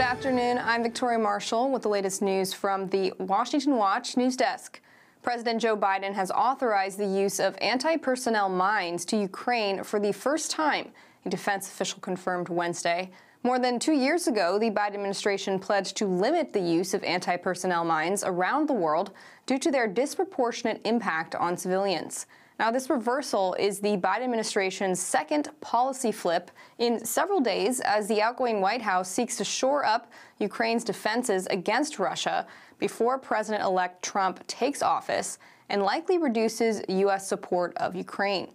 Good afternoon. I'm Victoria Marshall with the latest news from the Washington Watch news desk. President Joe Biden has authorized the use of anti personnel mines to Ukraine for the first time, a defense official confirmed Wednesday. More than two years ago, the Biden administration pledged to limit the use of anti personnel mines around the world due to their disproportionate impact on civilians. Now, this reversal is the Biden administration's second policy flip in several days as the outgoing White House seeks to shore up Ukraine's defenses against Russia before President elect Trump takes office and likely reduces U.S. support of Ukraine.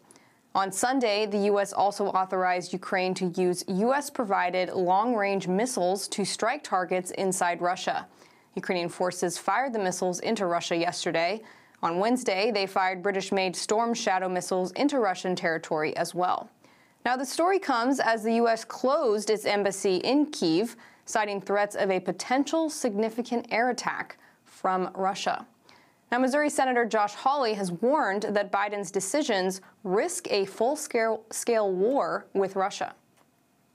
On Sunday, the U.S. also authorized Ukraine to use U.S. provided long range missiles to strike targets inside Russia. Ukrainian forces fired the missiles into Russia yesterday. On Wednesday, they fired British made Storm Shadow missiles into Russian territory as well. Now, the story comes as the U.S. closed its embassy in Kiev, citing threats of a potential significant air attack from Russia. Now, Missouri Senator Josh Hawley has warned that Biden's decisions risk a full scale, war with Russia.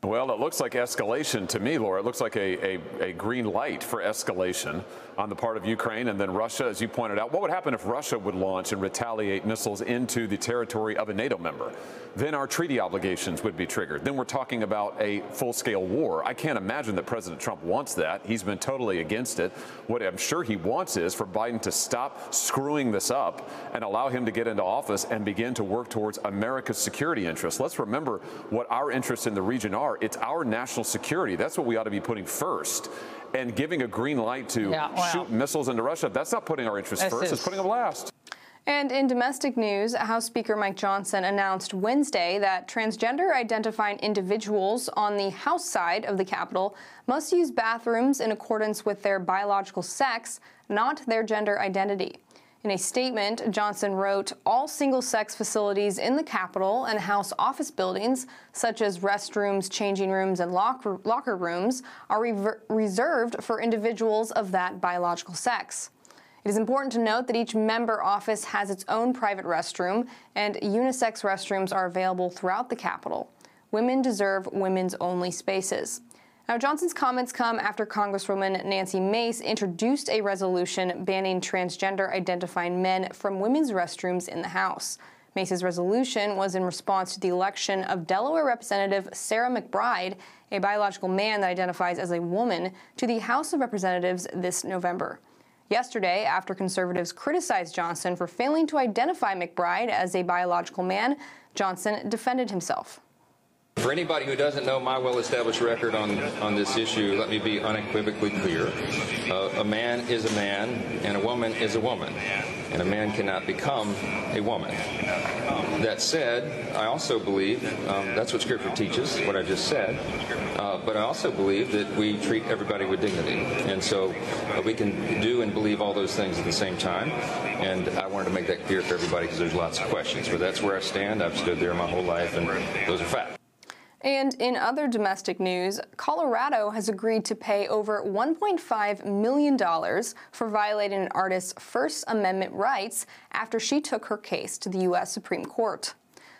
Well, it looks like escalation to me, Laura. It looks like a, a, a, green light for escalation on the part of Ukraine and then Russia, as you pointed out. What would happen if Russia would launch and retaliate missiles into the territory of a NATO member? Then our treaty obligations would be triggered. Then we're talking about a full scale war. I can't imagine that President Trump wants that. He's been totally against it. What I'm sure he wants is for Biden to stop screwing this up and allow him to get into office and begin to work towards America's security interests. Let's remember what our interests in the region are. It's our national security. That's what we ought to be putting first and giving a green light to yeah, wow. shoot missiles into Russia, that's not putting our interests first. Is. It's putting them last. And in domestic news, House Speaker Mike Johnson announced Wednesday that transgender identifying individuals on the House side of the Capitol must use bathrooms in accordance with their biological sex, not their gender identity. In a statement, Johnson wrote all single sex facilities in the Capitol and House office buildings, such as restrooms, changing rooms, and locker, locker rooms, are re- reserved for individuals of that biological sex. It is important to note that each member office has its own private restroom, and unisex restrooms are available throughout the Capitol. Women deserve women's only spaces. Now, Johnson's comments come after Congresswoman Nancy Mace introduced a resolution banning transgender identifying men from women's restrooms in the House. Mace's resolution was in response to the election of Delaware Representative Sarah McBride, a biological man that identifies as a woman, to the House of Representatives this November. Yesterday, after conservatives criticized Johnson for failing to identify McBride as a biological man, Johnson defended himself. For anybody who doesn't know my well-established record on, on this issue, let me be unequivocally clear. Uh, a man is a man, and a woman is a woman, and a man cannot become a woman. That said, I also believe, um, that's what Scripture teaches, what I just said, uh, but I also believe that we treat everybody with dignity. And so uh, we can do and believe all those things at the same time. And I wanted to make that clear for everybody because there's lots of questions. But that's where I stand. I've stood there my whole life, and those are facts. And in other domestic news, Colorado has agreed to pay over $1.5 million for violating an artist's First Amendment rights after she took her case to the U.S. Supreme Court.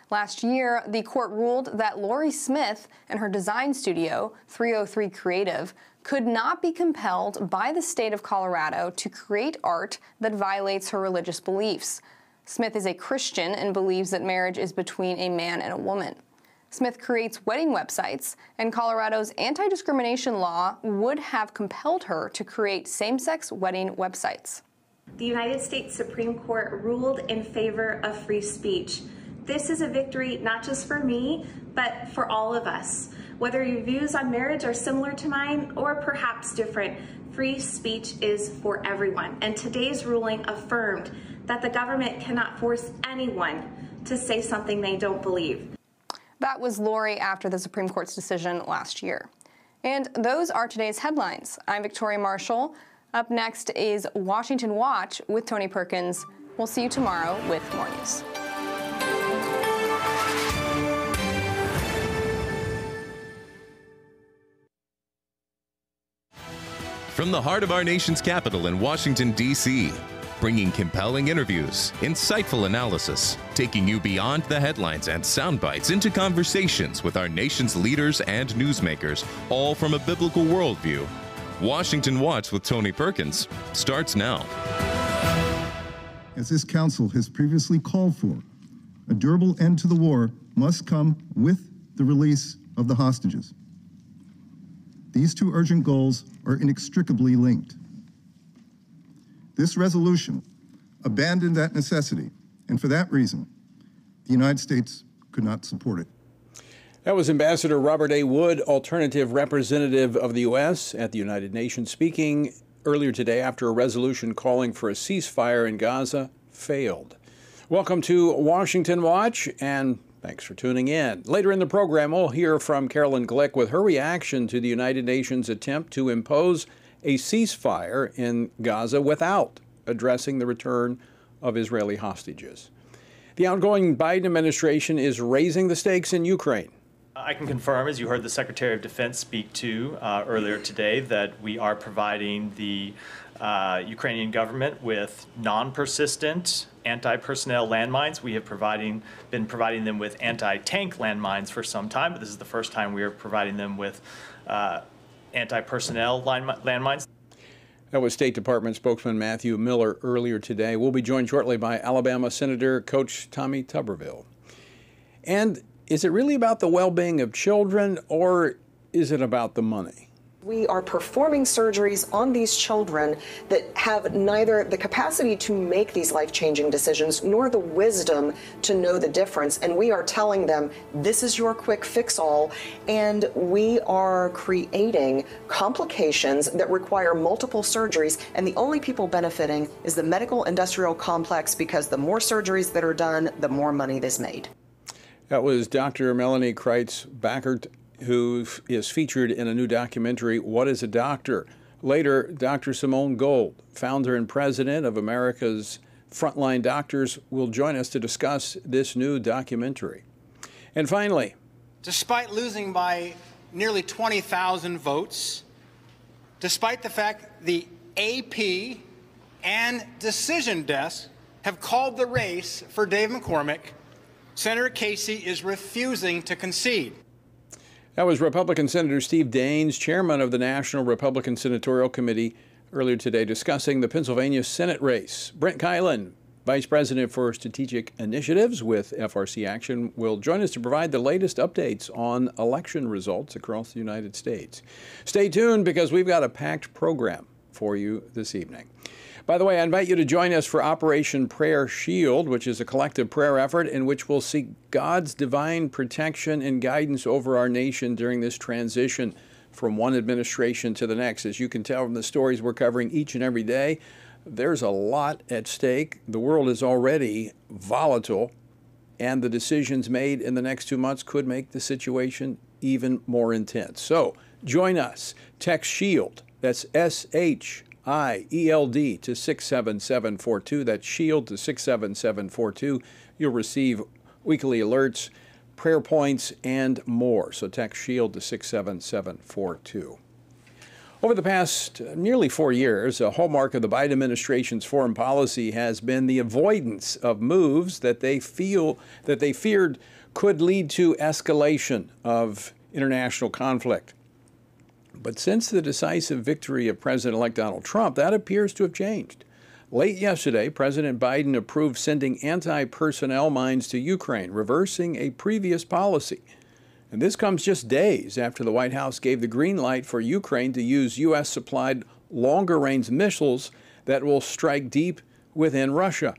Last year, the court ruled that Lorie Smith and her design studio, 303 Creative, could not be compelled by the state of Colorado to create art that violates her religious beliefs. Smith is a Christian and believes that marriage is between a man and a woman. Smith creates wedding websites, and Colorado's anti discrimination law would have compelled her to create same sex wedding websites. The United States Supreme Court ruled in favor of free speech. This is a victory not just for me, but for all of us. Whether your views on marriage are similar to mine or perhaps different, free speech is for everyone. And today's ruling affirmed that the government cannot force anyone to say something they don't believe. That was Lorie after the Supreme Court's decision last year. And those are today's headlines. I'm Victoria Marshall. Up next is Washington Watch with Tony Perkins. We'll see you tomorrow with more news. From the heart of our nation's capital in Washington, D.C., bringing compelling interviews, insightful analysis, taking you beyond the headlines and sound bites into conversations with our nation's leaders and newsmakers, all from a biblical worldview. Washington Watch with Tony Perkins starts now. As this council has previously called for, a durable end to the war must come with the release of the hostages. These two urgent goals are inextricably linked. This resolution abandoned that necessity, and for that reason, the United States could not support it. That was Ambassador Robert A. Wood, alternative representative of the U.S. at the United Nations, speaking earlier today after a resolution calling for a ceasefire in Gaza failed. Welcome to Washington Watch, and thanks for tuning in. Later in the program, we'll hear from Carolyn Glick with her reaction to the United Nations attempt to impose a ceasefire in Gaza without addressing the return of Israeli hostages. The outgoing Biden administration is raising the stakes in Ukraine. I can confirm, as you heard the Secretary of Defense speak to uh, earlier today, that we are providing the uh, Ukrainian government with non-persistent anti-personnel landmines. We have providing, been providing them with anti-tank landmines for some time, but this is the first time we are providing them with uh, anti-personnel landmines. That was State Department spokesman Matthew Miller earlier today. We'll be joined shortly by Alabama Senator Coach Tommy Tuberville. And is it really about the well being of children or is it about the money? We are performing surgeries on these children that have neither the capacity to make these life changing decisions nor the wisdom to know the difference. And we are telling them, this is your quick fix all. And we are creating complications that require multiple surgeries. And the only people benefiting is the medical industrial complex because the more surgeries that are done, the more money is made. That was Dr. Melanie Kreitz Bachert who is featured in a new documentary, What is a Doctor? Later, Dr. Simone Gold, founder and president of America's Frontline Doctors, will join us to discuss this new documentary. And finally, despite losing by nearly 20,000 votes, despite the fact the AP and Decision Desk have called the race for Dave McCormick, Senator Casey is refusing to concede. That was Republican Senator Steve Daines, chairman of the National Republican Senatorial Committee, earlier today discussing the Pennsylvania Senate race. Brent Keilen, Vice President for Strategic Initiatives with FRC Action, will join us to provide the latest updates on election results across the United States. Stay tuned because we've got a packed program for you this evening. By the way, I invite you to join us for Operation Prayer Shield, which is a collective prayer effort in which we'll seek God's divine protection and guidance over our nation during this transition from one administration to the next. As you can tell from the stories we're covering each and every day, there's a lot at stake. The world is already volatile, and the decisions made in the next two months could make the situation even more intense. So join us. Text SHIELD, that's S H I E L D to 67742. That's SHIELD to 67742. You'll receive weekly alerts, prayer points, and more. So text SHIELD to 67742. Over the past nearly four years, a hallmark of the Biden administration's foreign policy has been the avoidance of moves that they feel that they feared could lead to escalation of international conflict. But since the decisive victory of President elect Donald Trump, that appears to have changed. Late yesterday, President Biden approved sending anti personnel mines to Ukraine, reversing a previous policy. And this comes just days after the White House gave the green light for Ukraine to use U.S. supplied longer range missiles that will strike deep within Russia.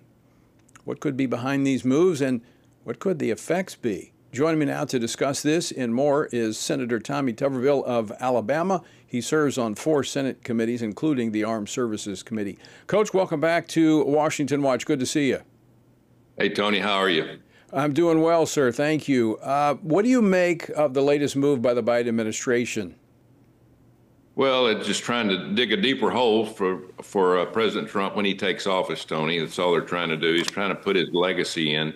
What could be behind these moves and what could the effects be? Joining me now to discuss this and more is Senator Tommy Tuberville of Alabama. He serves on four Senate committees, including the Armed Services Committee. Coach, welcome back to Washington Watch. Good to see you. Hey, Tony, how are you? I'm doing well, sir. Thank you. Uh, what do you make of the latest move by the Biden administration? Well, it's just trying to dig a deeper hole for for uh, President Trump when he takes office, Tony. That's all they're trying to do. He's trying to put his legacy in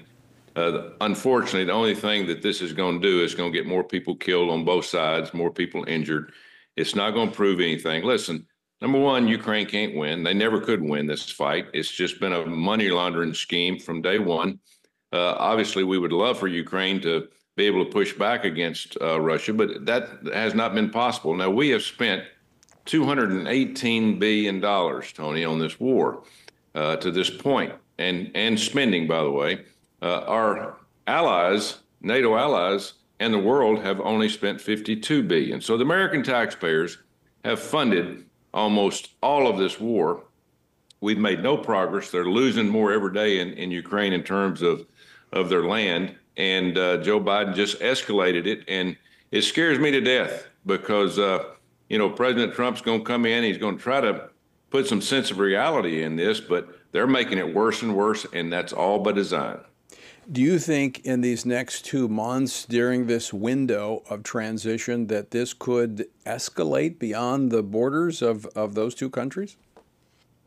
uh, unfortunately, the only thing that this is going to do is going to get more people killed on both sides, more people injured. It's not going to prove anything. Listen, number one, Ukraine can't win. They never could win this fight. It's just been a money laundering scheme from day one. Uh, obviously, we would love for Ukraine to be able to push back against uh, Russia, but that has not been possible. Now, we have spent $218 billion, Tony, on this war uh, to this point, and, and spending, by the way. Uh, our allies, NATO allies, and the world have only spent 52 billion. So the American taxpayers have funded almost all of this war. We've made no progress. They're losing more every day in, in Ukraine in terms of, of their land. And uh, Joe Biden just escalated it. And it scares me to death because, uh, you know, President Trump's going to come in. He's going to try to put some sense of reality in this, but they're making it worse and worse. And that's all by design. Do you think in these next two months during this window of transition that this could escalate beyond the borders of, of those two countries?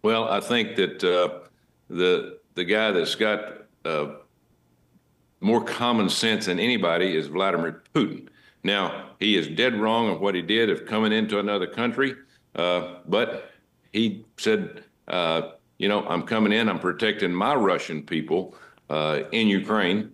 Well, I think that uh, the the guy that's got uh, more common sense than anybody is Vladimir Putin. Now, he is dead wrong on what he did of coming into another country, uh, but he said, uh, you know, I'm coming in, I'm protecting my Russian people uh, in Ukraine.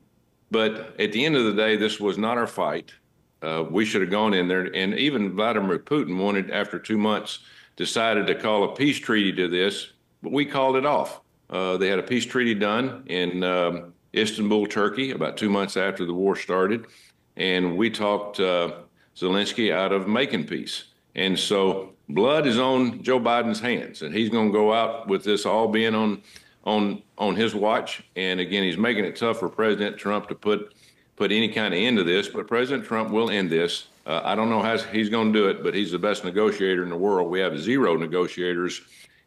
But at the end of the day, this was not our fight. Uh, we should have gone in there. And even Vladimir Putin wanted, after two months, decided to call a peace treaty to this, but we called it off. Uh, they had a peace treaty done in um, Istanbul, Turkey, about two months after the war started. And we talked uh, Zelensky out of making peace. And so blood is on Joe Biden's hands, and he's going to go out with this all being on on on his watch. And again, he's making it tough for President Trump to put put any kind of end to this. But President Trump will end this. Uh, I don't know how he's going to do it, but he's the best negotiator in the world. We have zero negotiators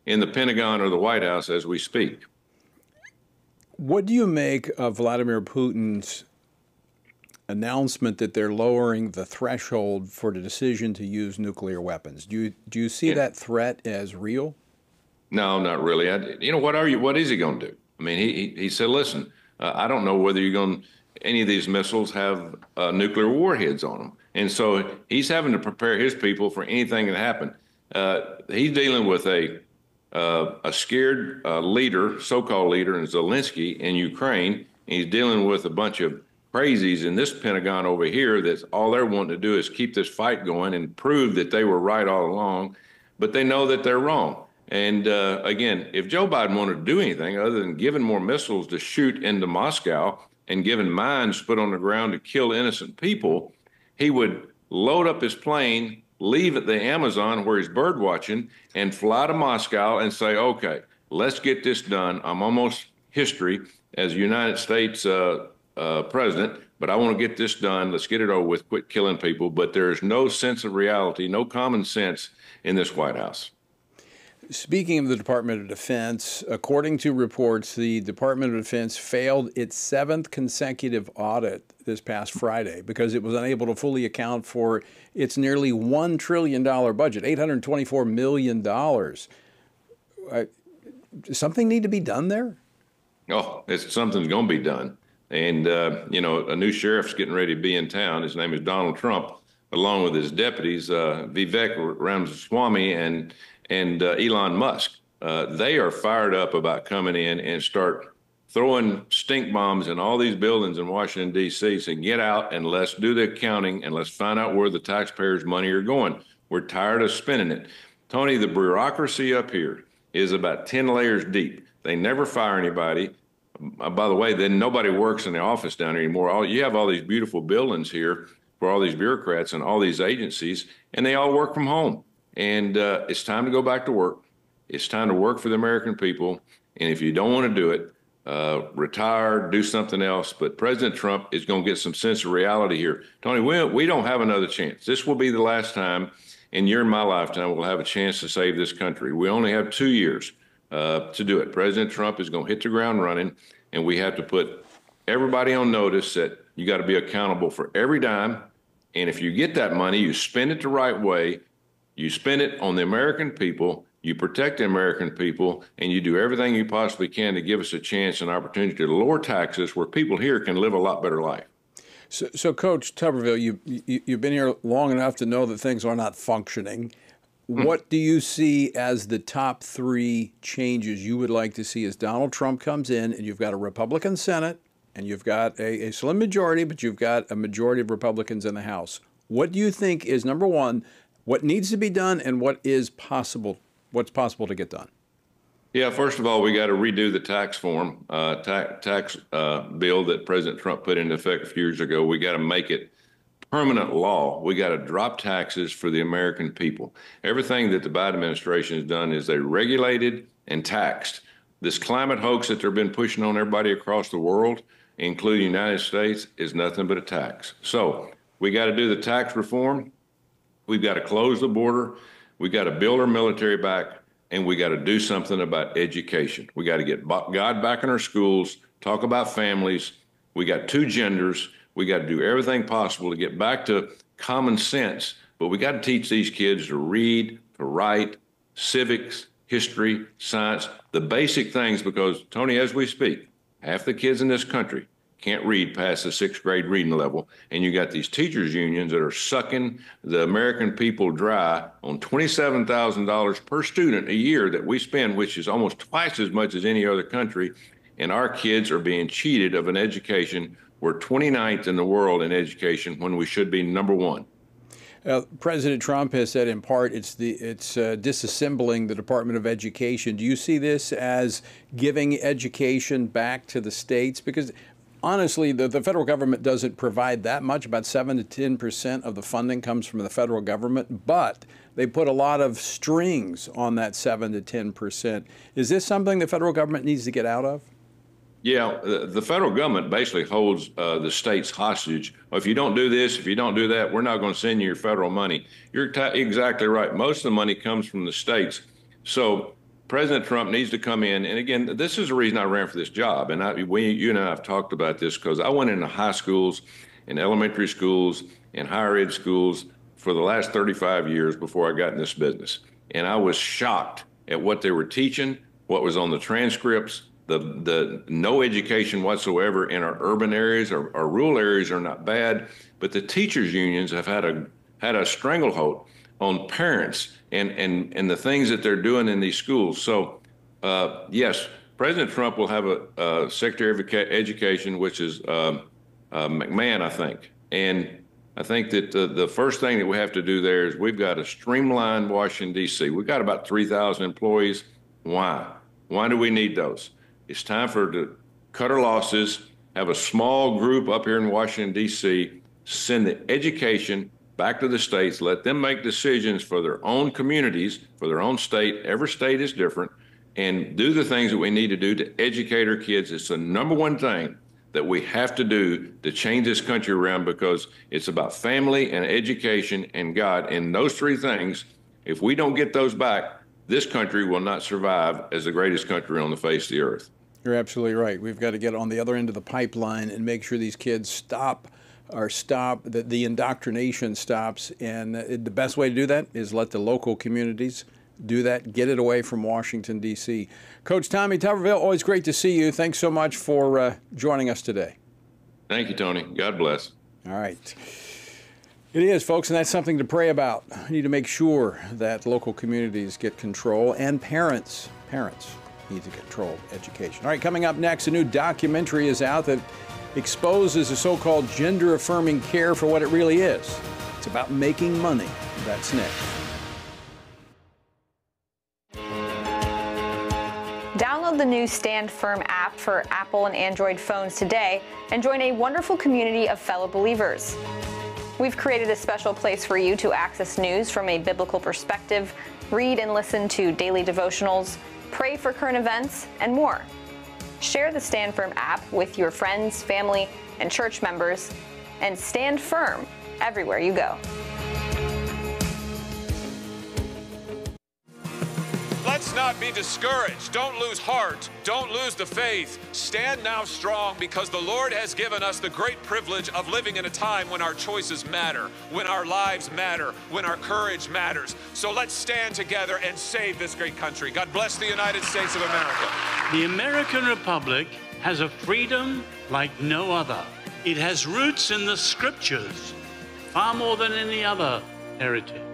in the Pentagon or the White House as we speak. What do you make of Vladimir Putin's announcement that they're lowering the threshold for the decision to use nuclear weapons? Do you do you see yeah. that threat as real? No, not really. I, you know, what are you? What is he going to do? I mean, he he, said, listen, uh, I don't know whether you're going any of these missiles have uh, nuclear warheads on them, and so he's having to prepare his people for anything that happen. Uh, he's dealing with a uh, a scared uh, leader, so-called leader, in Zelensky in Ukraine. He's dealing with a bunch of crazies in this Pentagon over here. That's all they're wanting to do is keep this fight going and prove that they were right all along, but they know that they're wrong. And uh, again, if Joe Biden wanted to do anything other than giving more missiles to shoot into Moscow and giving mines put on the ground to kill innocent people, he would load up his plane, leave at the Amazon where he's bird watching, and fly to Moscow and say, okay, let's get this done. I'm almost history as United States uh, uh, president, but I want to get this done. Let's get it over with. Quit killing people. But there is no sense of reality, no common sense in this White House. Speaking of the Department of Defense, according to reports, the Department of Defense failed its seventh consecutive audit this past Friday because it was unable to fully account for its nearly $1 trillion budget, $824 million. Uh, something need to be done there? Oh, it's something's going to be done. And, uh, you know, a new sheriff's getting ready to be in town. His name is Donald Trump, along with his deputies, uh, Vivek Ramaswamy and and uh, Elon Musk. Uh, they are fired up about coming in and start throwing stink bombs in all these buildings in Washington, D.C. So get out and let's do the accounting and let's find out where the taxpayers' money are going. We're tired of spending it. Tony, the bureaucracy up here is about 10 layers deep. They never fire anybody. Uh, by the way, then nobody works in the office down here anymore. All, you have all these beautiful buildings here for all these bureaucrats and all these agencies, and they all work from home. And uh, it's time to go back to work. It's time to work for the American people. And if you don't want to do it, uh, retire, do something else. But President Trump is going to get some sense of reality here. Tony, we, we don't have another chance. This will be the last time in your and my lifetime we'll have a chance to save this country. We only have two years uh, to do it. President Trump is going to hit the ground running, and we have to put everybody on notice that you got to be accountable for every dime. And if you get that money, you spend it the right way you spend it on the American people, you protect the American people, and you do everything you possibly can to give us a chance and opportunity to lower taxes where people here can live a lot better life. So, so Coach Tuberville, you, you, you've been here long enough to know that things are not functioning. Hmm. what do you see as the top three changes you would like to see as Donald Trump comes in and you've got a Republican Senate and you've got a, a slim majority, but you've got a majority of Republicans in the House? What do you think is number one, what needs to be done, and what is possible? What's possible to get done? Yeah, first of all, we got to redo the tax form, uh, tax, tax uh, bill that President Trump put into effect a few years ago. We got to make it permanent law. We got to drop taxes for the American people. Everything that the Biden administration has done is they regulated and taxed. This climate hoax that they've been pushing on everybody across the world, including the United States, is nothing but a tax. So we got to do the tax reform. We've got to close the border. We've got to build our military back and we got to do something about education. We got to get God back in our schools, talk about families. We got two genders. We got to do everything possible to get back to common sense. But we got to teach these kids to read, to write, civics, history, science, the basic things, because, Tony, as we speak, half the kids in this country can't read past the sixth grade reading level. And you got these teachers unions that are sucking the American people dry on $27,000 per student a year that we spend, which is almost twice as much as any other country. And our kids are being cheated of an education. We're 29th in the world in education when we should be number one. Uh, President Trump has said in part it's the it's uh, disassembling the Department of Education. Do you see this as giving education back to the states? Because honestly, the, the federal government doesn't provide that much. About 7 to 10 percent of the funding comes from the federal government, but they put a lot of strings on that 7 to 10 percent. Is this something the federal government needs to get out of? Yeah, the federal government basically holds uh, the states hostage. If you don't do this, if you don't do that, we're not going to send you your federal money. You're t- exactly right. Most of the money comes from the states. So President Trump needs to come in. And again, this is the reason I ran for this job. And I, we, you and I have talked about this because I went into high schools, in elementary schools, in higher ed schools for the last 35 years before I got in this business. And I was shocked at what they were teaching, what was on the transcripts, the, the no education whatsoever in our urban areas. Our, our rural areas are not bad, but the teachers unions have had a had a stranglehold on parents and, and, and the things that they're doing in these schools. So, uh, yes, President Trump will have a, a Secretary of Education, which is um, uh, McMahon, I think. And I think that the, the first thing that we have to do there is we've got to streamline Washington, D.C. We've got about 3,000 employees. Why? Why do we need those? It's time for to cut our losses, have a small group up here in Washington, D.C., send the education back to the states, let them make decisions for their own communities, for their own state. Every state is different, and do the things that we need to do to educate our kids. It's the number one thing that we have to do to change this country around because it's about family and education and God. And those three things, if we don't get those back, this country will not survive as the greatest country on the face of the earth. You're absolutely right. We've got to get on the other end of the pipeline and make sure these kids stop or stop, that the indoctrination stops. And the best way to do that is let the local communities do that, get it away from Washington, D.C. Coach Tommy Tuberville, always great to see you. Thanks so much for uh, joining us today. Thank you, Tony. God bless. All right. It is, folks, and that's something to pray about. We need to make sure that local communities get control and parents, parents need to control education. All right, coming up next, a new documentary is out that exposes the so called gender affirming care for what it really is. It's about making money. That's next. Download the new Stand Firm app for Apple and Android phones today and join a wonderful community of fellow believers. We've created a special place for you to access news from a biblical perspective, read and listen to daily devotionals, pray for current events, and more. Share the Stand Firm app with your friends, family, and church members, and stand firm everywhere you go. Not be discouraged. Don't lose heart. Don't lose the faith. Stand now strong because the Lord has given us the great privilege of living in a time when our choices matter, when our lives matter, when our courage matters. So let's stand together and save this great country. God bless the United States of America. The American Republic has a freedom like no other. It has roots in the scriptures far more than any other heritage.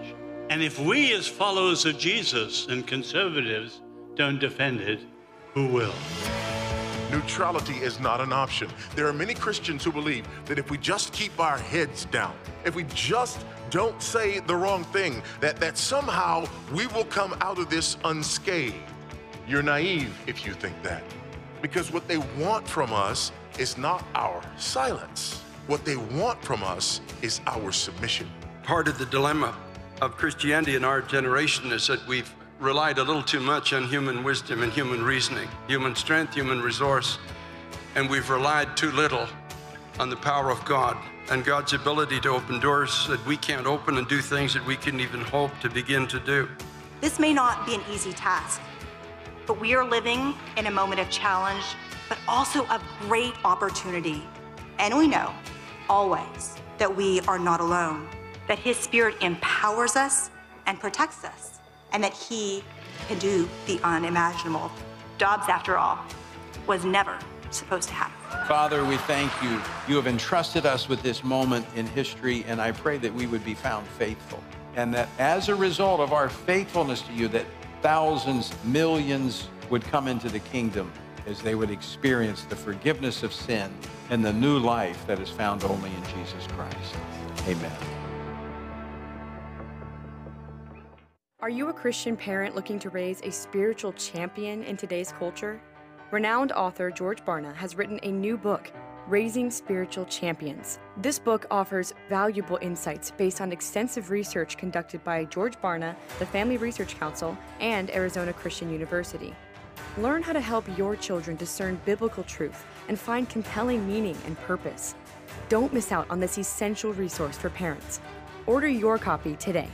And if we, as followers of Jesus and conservatives, don't defend it, who will? Neutrality is not an option. There are many Christians who believe that if we just keep our heads down, if we just don't say the wrong thing, that, that somehow we will come out of this unscathed. You're naive if you think that. Because what they want from us is not our silence. What they want from us is our submission. Part of the dilemma of Christianity in our generation is that we've relied a little too much on human wisdom and human reasoning, human strength, human resource, and we've relied too little on the power of God and God's ability to open doors that we can't open and do things that we couldn't even hope to begin to do. This may not be an easy task, but we are living in a moment of challenge, but also of great opportunity. And we know, always, that we are not alone, that His Spirit empowers us and protects us, and that He can do the unimaginable. Dobbs, after all, was never supposed to happen. Father, we thank you. You have entrusted us with this moment in history, and I pray that we would be found faithful. And that as a result of our faithfulness to you, that thousands, millions would come into the kingdom as they would experience the forgiveness of sin and the new life that is found only in Jesus Christ. Amen. Are you a Christian parent looking to raise a spiritual champion in today's culture? Renowned author George Barna has written a new book, Raising Spiritual Champions. This book offers valuable insights based on extensive research conducted by George Barna, the Family Research Council, and Arizona Christian University. Learn how to help your children discern biblical truth and find compelling meaning and purpose. Don't miss out on this essential resource for parents. Order your copy today.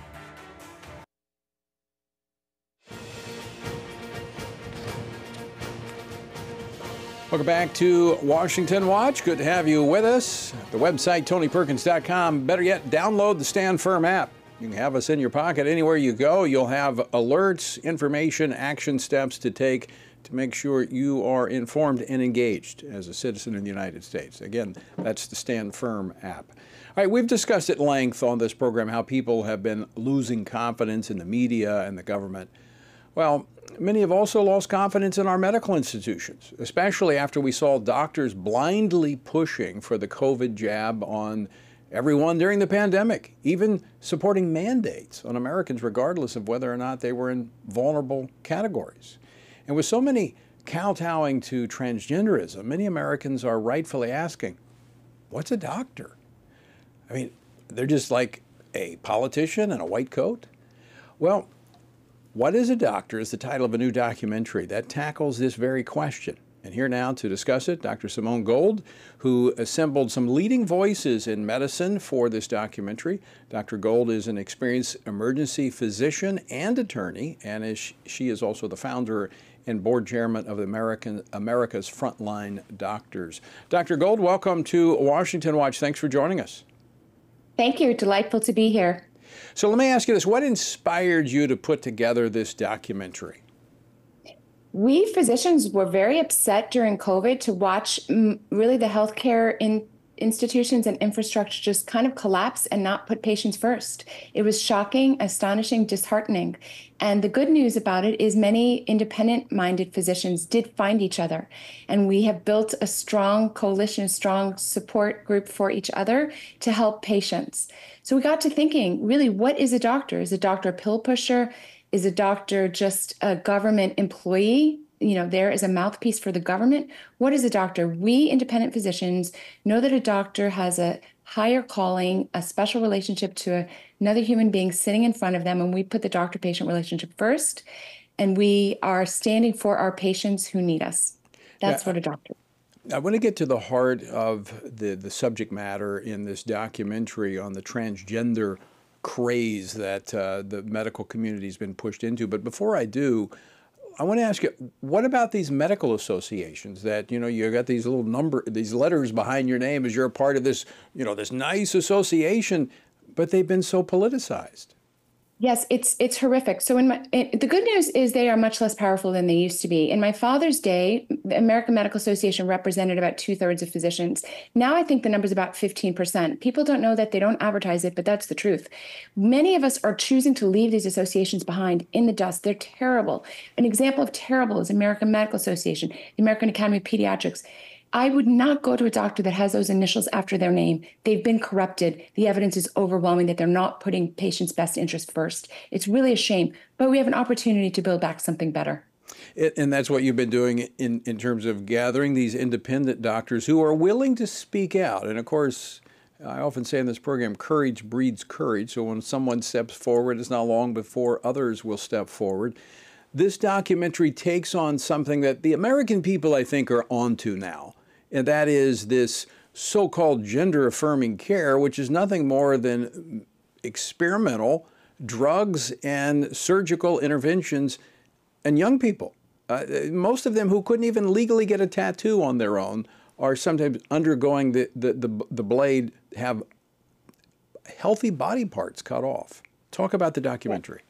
Welcome back to Washington Watch. Good to have you with us. The website, TonyPerkins.com. Better yet, download the Stand Firm app. You can have us in your pocket anywhere you go. You'll have alerts, information, action steps to take to make sure you are informed and engaged as a citizen in the United States. Again, that's the Stand Firm app. All right, we've discussed at length on this program how people have been losing confidence in the media and the government. Well, many have also lost confidence in our medical institutions, especially after we saw doctors blindly pushing for the COVID jab on everyone during the pandemic, even supporting mandates on Americans regardless of whether or not they were in vulnerable categories. And with so many kowtowing to transgenderism, many Americans are rightfully asking, what's a doctor? I mean, they're just like a politician in a white coat? Well, what is a Doctor is the title of a new documentary that tackles this very question. And here now to discuss it, Dr. Simone Gold, who assembled some leading voices in medicine for this documentary. Dr. Gold is an experienced emergency physician and attorney, and is, she is also the founder and board chairman of American, America's Frontline Doctors. Dr. Gold, welcome to Washington Watch. Thanks for joining us. Thank you. Delightful to be here. So let me ask you this what inspired you to put together this documentary? We physicians were very upset during COVID to watch mm, really the healthcare in institutions and infrastructure just kind of collapse and not put patients first. It was shocking, astonishing, disheartening. And the good news about it is many independent minded physicians did find each other. And we have built a strong coalition, strong support group for each other to help patients. So we got to thinking really, what is a doctor? Is a doctor a pill pusher? Is a doctor just a government employee? You know, there is a mouthpiece for the government. What is a doctor? We independent physicians know that a doctor has a higher calling, a special relationship to another human being sitting in front of them, and we put the doctor patient relationship first. And we are standing for our patients who need us. That's what a doctor. I want to get to the heart of the, the subject matter in this documentary on the transgender craze that uh, the medical community has been pushed into. But before I do, I want to ask you, what about these medical associations that, you know, you've got these little number, these letters behind your name as you're a part of this, you know, this nice association, but they've been so politicized? Yes, it's it's horrific. So in my in, the good news is they are much less powerful than they used to be. In my father's day, the American Medical Association represented about two thirds of physicians. Now I think the number is about fifteen percent. People don't know that they don't advertise it, but that's the truth. Many of us are choosing to leave these associations behind in the dust. They're terrible. An example of terrible is American Medical Association, the American Academy of Pediatrics. I would not go to a doctor that has those initials after their name. They've been corrupted. The evidence is overwhelming that they're not putting patients' best interest first. It's really a shame, but we have an opportunity to build back something better. And that's what you've been doing in, in terms of gathering these independent doctors who are willing to speak out. And of course, I often say in this program, courage breeds courage. So when someone steps forward, it's not long before others will step forward. This documentary takes on something that the American people, I think, are onto now and that is this so called gender affirming care, which is nothing more than experimental drugs and surgical interventions and young people. Uh, most of them who couldn't even legally get a tattoo on their own are sometimes undergoing the, the, the, the blade, have healthy body parts cut off. Talk about the documentary.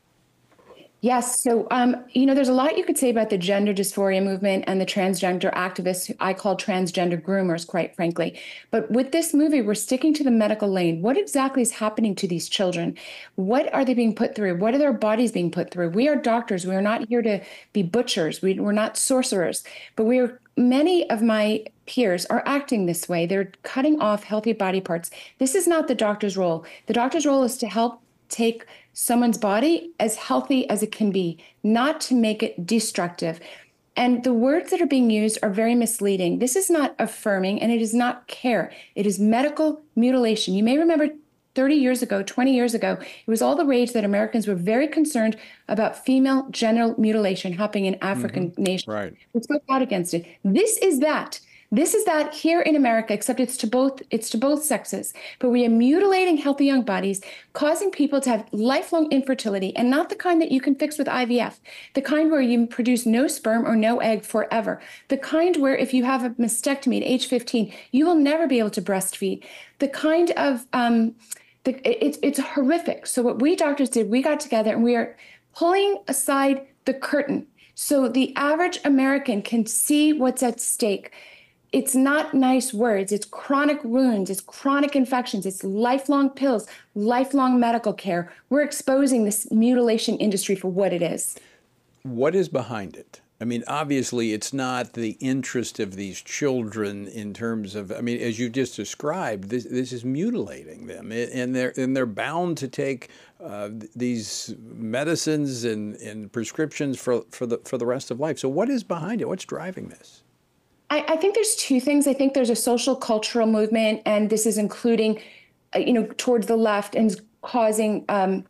Yes. So, um, you know, there's a lot you could say about the gender dysphoria movement and the transgender activists I call transgender groomers, quite frankly. But with this movie, we're sticking to the medical lane. What exactly is happening to these children? What are they being put through? What are their bodies being put through? We are doctors. We are not here to be butchers. We, we're not sorcerers. But we are, many of my peers are acting this way. They're cutting off healthy body parts. This is not the doctor's role. The doctor's role is to help take someone's body as healthy as it can be, not to make it destructive. And the words that are being used are very misleading. This is not affirming and it is not care. It is medical mutilation. You may remember 30 years ago, 20 years ago, it was all the rage that Americans were very concerned about female genital mutilation happening in African mm-hmm. nations. Right. We spoke out against it. This is that. This is that here in America, except it's to both it's to both sexes. But we are mutilating healthy young bodies, causing people to have lifelong infertility, and not the kind that you can fix with IVF, the kind where you produce no sperm or no egg forever, the kind where if you have a mastectomy at age 15, you will never be able to breastfeed, the kind of um, the, it's it's horrific. So what we doctors did, we got together and we are pulling aside the curtain so the average American can see what's at stake it's not nice words. It's chronic wounds, it's chronic infections, it's lifelong pills, lifelong medical care. We're exposing this mutilation industry for what it is. What is behind it? I mean, obviously, it's not the interest of these children in terms of. I mean, as you just described, this this is mutilating them, and they're and they're bound to take uh, these medicines and, and prescriptions for for the for the rest of life. So, what is behind it? What's driving this? I, I think there's two things. I think there's a social cultural movement, and this is including, uh, you know, towards the left and causing um,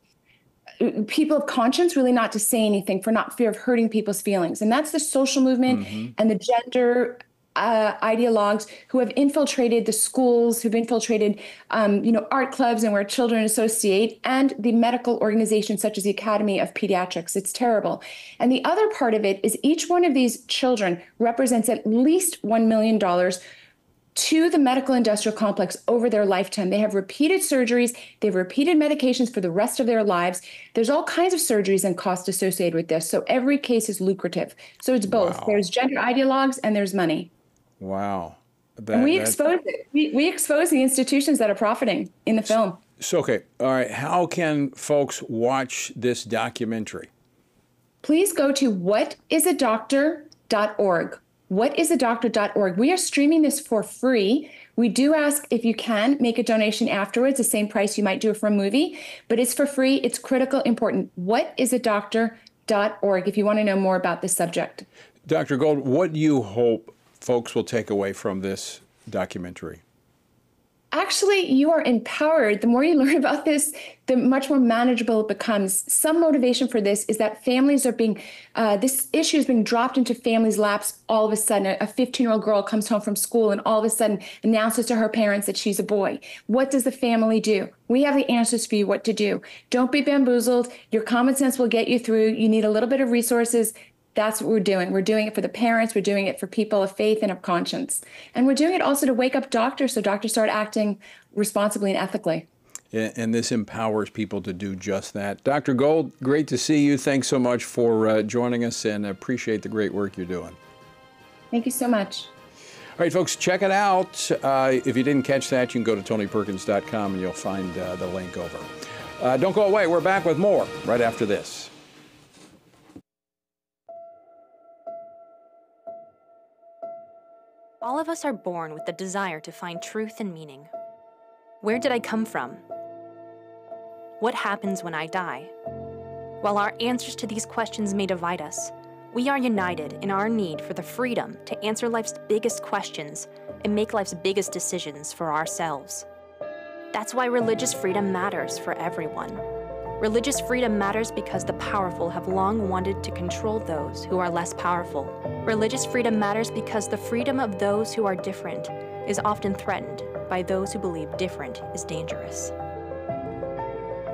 people of conscience really not to say anything for not fear of hurting people's feelings. And that's the social movement mm-hmm. and the gender uh, ideologues who have infiltrated the schools, who've infiltrated, um, you know, art clubs and where children associate, and the medical organizations such as the Academy of Pediatrics. It's terrible. And the other part of it is each one of these children represents at least $1 million to the medical industrial complex over their lifetime. They have repeated surgeries, they have repeated medications for the rest of their lives. There's all kinds of surgeries and costs associated with this. So every case is lucrative. So it's both. Wow. There's gender ideologues and there's money. Wow. That, and we expose it. We, we expose the institutions that are profiting in the film. So, okay. All right. How can folks watch this documentary? Please go to whatisadoctor.org. Whatisadoctor.org. We are streaming this for free. We do ask if you can make a donation afterwards, the same price you might do for a movie, but it's for free. It's critical, important. Whatisadoctor.org if you want to know more about this subject. Dr. Gold, what do you hope folks will take away from this documentary? Actually, you are empowered. The more you learn about this, the much more manageable it becomes. Some motivation for this is that families are being, uh, this issue is being dropped into families' laps all of a sudden. A 15 year old girl comes home from school and all of a sudden announces to her parents that she's a boy. What does the family do? We have the answers for you what to do. Don't be bamboozled. Your common sense will get you through. You need a little bit of resources that's what we're doing. We're doing it for the parents, we're doing it for people of faith and of conscience. And we're doing it also to wake up doctors so doctors start acting responsibly and ethically. and this empowers people to do just that. Dr. Gold, great to see you. Thanks so much for uh, joining us and appreciate the great work you're doing. Thank you so much. All right, folks, check it out. Uh, if you didn't catch that, you can go to tonyperkins.com and you'll find uh, the link over. Uh, don't go away. We're back with more right after this. All of us are born with the desire to find truth and meaning. Where did I come from? What happens when I die? While our answers to these questions may divide us, we are united in our need for the freedom to answer life's biggest questions and make life's biggest decisions for ourselves. That's why religious freedom matters for everyone. Religious freedom matters because the powerful have long wanted to control those who are less powerful. Religious freedom matters because the freedom of those who are different is often threatened by those who believe different is dangerous.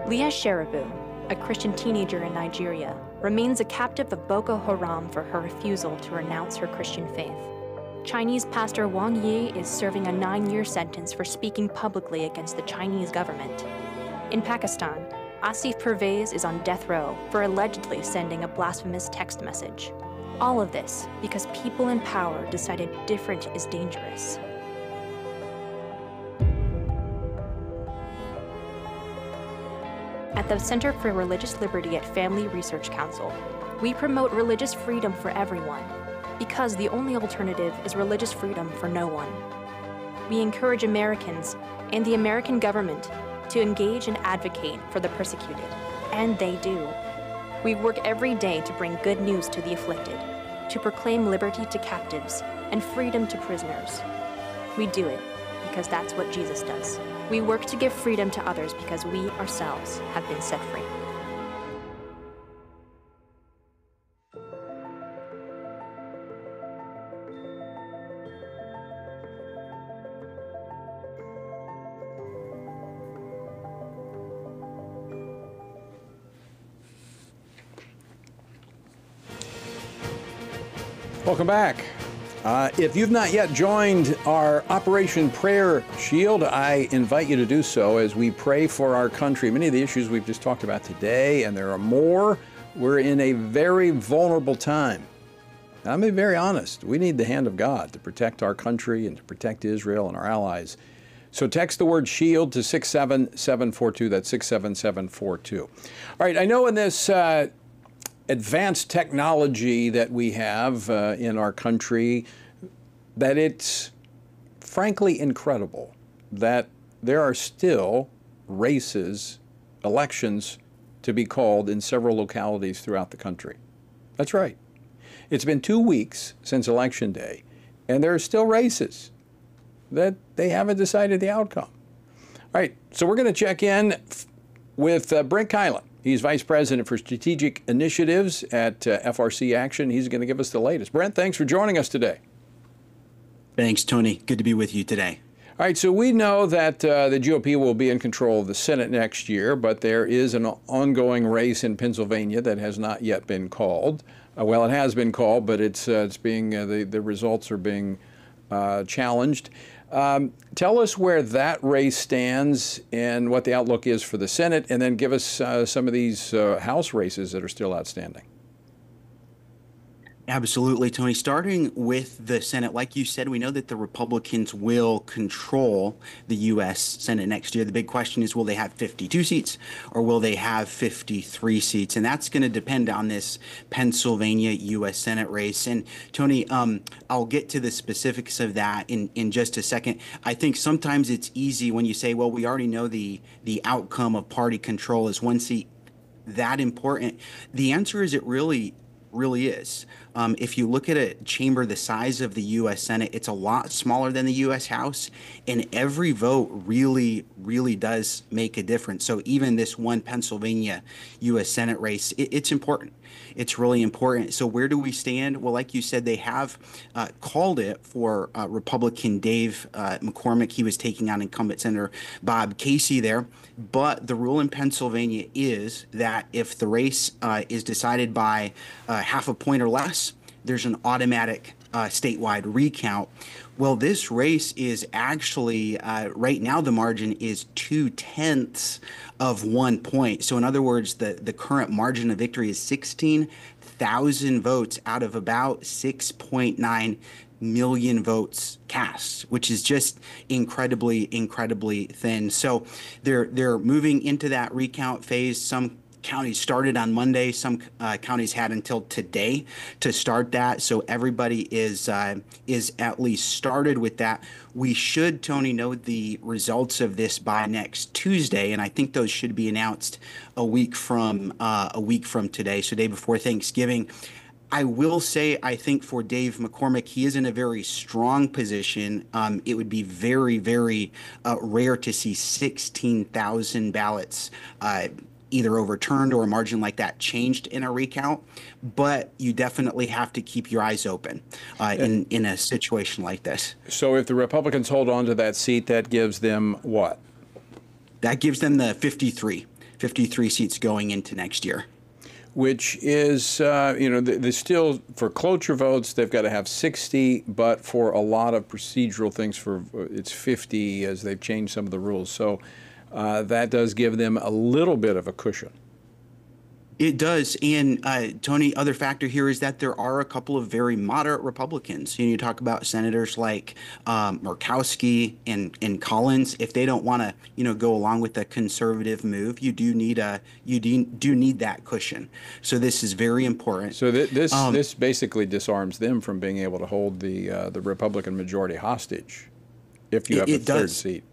Leah Sharibu, a Christian teenager in Nigeria, remains a captive of Boko Haram for her refusal to renounce her Christian faith. Chinese pastor Wang Yi is serving a nine year sentence for speaking publicly against the Chinese government. In Pakistan, Asif Pervez is on death row for allegedly sending a blasphemous text message. All of this because people in power decided different is dangerous. At the Center for Religious Liberty at Family Research Council, we promote religious freedom for everyone because the only alternative is religious freedom for no one. We encourage Americans and the American government to engage and advocate for the persecuted, and they do. We work every day to bring good news to the afflicted, to proclaim liberty to captives and freedom to prisoners. We do it because that's what Jesus does. We work to give freedom to others because we ourselves have been set free. Welcome back. Uh, if you've not yet joined our Operation Prayer Shield, I invite you to do so as we pray for our country. Many of the issues we've just talked about today, and there are more. We're in a very vulnerable time. I'm being very honest. We need the hand of God to protect our country and to protect Israel and our allies. So text the word shield to 67742. That's 67742. All right, I know in this uh, advanced technology that we have uh, in our country that it's frankly incredible that there are still races, elections to be called in several localities throughout the country. That's right. It's been two weeks since Election Day, and there are still races that they haven't decided the outcome. All right, so we're going to check in with uh, Brent Keilen. He's Vice President for Strategic Initiatives at uh, FRC Action. He's going to give us the latest. Brent, thanks for joining us today. Thanks, Tony. Good to be with you today. All right, so we know that uh, the GOP will be in control of the Senate next year, but there is an ongoing race in Pennsylvania that has not yet been called. Uh, well, it has been called, but it's uh, it's being uh, the the results are being uh, challenged. Um, tell us where that race stands and what the outlook is for the Senate, and then give us uh, some of these uh, House races that are still outstanding. Absolutely, Tony. Starting with the Senate, like you said, we know that the Republicans will control the U.S. Senate next year. The big question is will they have 52 seats or will they have 53 seats? And that's going to depend on this Pennsylvania U.S. Senate race. And Tony, um, I'll get to the specifics of that in, in just a second. I think sometimes it's easy when you say, well, we already know the, the outcome of party control is one seat that important. The answer is it really really is. Um, if you look at a chamber the size of the U.S. Senate, it's a lot smaller than the U.S. House, and every vote really, really does make a difference. So even this one Pennsylvania U.S. Senate race, it, it's important. It's really important. So where do we stand? Well, like you said, they have uh, called it for uh, Republican Dave uh, McCormick. He was taking on incumbent Senator Bob Casey there. But the rule in Pennsylvania is that if the race uh, is decided by uh, half a point or less, there's an automatic uh, statewide recount. Well, this race is actually, uh, right now, the margin is two tenths of one point. So, in other words, the, the current margin of victory is 16,000 votes out of about 6.9 million votes cast, which is just incredibly, incredibly thin. So they're they're moving into that recount phase. Some counties started on Monday. Some uh, counties had until today to start that. So everybody is uh, is at least started with that. We should, Tony, know the results of this by next Tuesday, and I think those should be announced a week from uh, a week from today, so day before Thanksgiving. I will say, I think for Dave McCormick, he is in a very strong position. Um, it would be very, very uh, rare to see 16,000 ballots uh, either overturned or a margin like that changed in a recount. But you definitely have to keep your eyes open uh, in, in a situation like this. So if the Republicans hold on to that seat, that gives them what? That gives them the 53, 53 seats going into next year which is, uh, you know, there's still, for cloture votes, they've got to have 60, but for a lot of procedural things, for it's 50 as they've changed some of the rules. So uh, that does give them a little bit of a cushion. It does. And uh, Tony, other factor here is that there are a couple of very moderate Republicans. You, know, you talk about senators like um, Murkowski and, and Collins. If they don't want to, you know, go along with the conservative move, you do need a you do, do need that cushion. So this is very important. So th- this um, this basically disarms them from being able to hold the uh, the Republican majority hostage if you have a third does. seat.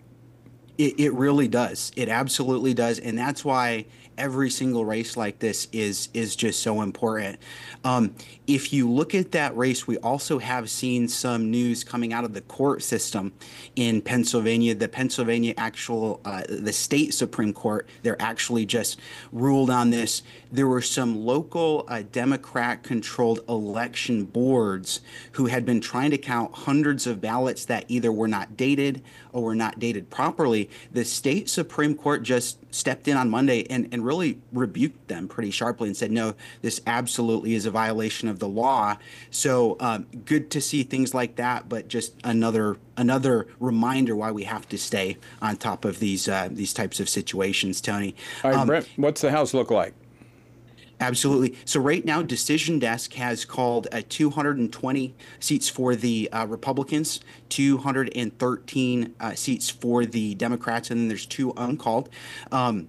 It, it really does. It absolutely does, and that's why every single race like this is is just so important. Um, if you look at that race, we also have seen some news coming out of the court system in Pennsylvania. The Pennsylvania actual, uh, the state Supreme Court, they're actually just ruled on this. There were some local uh, Democrat controlled election boards who had been trying to count hundreds of ballots that either were not dated or were not dated properly. The state Supreme Court just stepped in on Monday and, and really rebuked them pretty sharply and said, no, this absolutely is a violation of the law. So um, good to see things like that, but just another another reminder why we have to stay on top of these uh, these types of situations, Tony. All right, um, Brent, what's the House look like? Absolutely. So right now, Decision Desk has called uh, 220 seats for the uh, Republicans, 213 uh, seats for the Democrats, and then there's two uncalled. Um,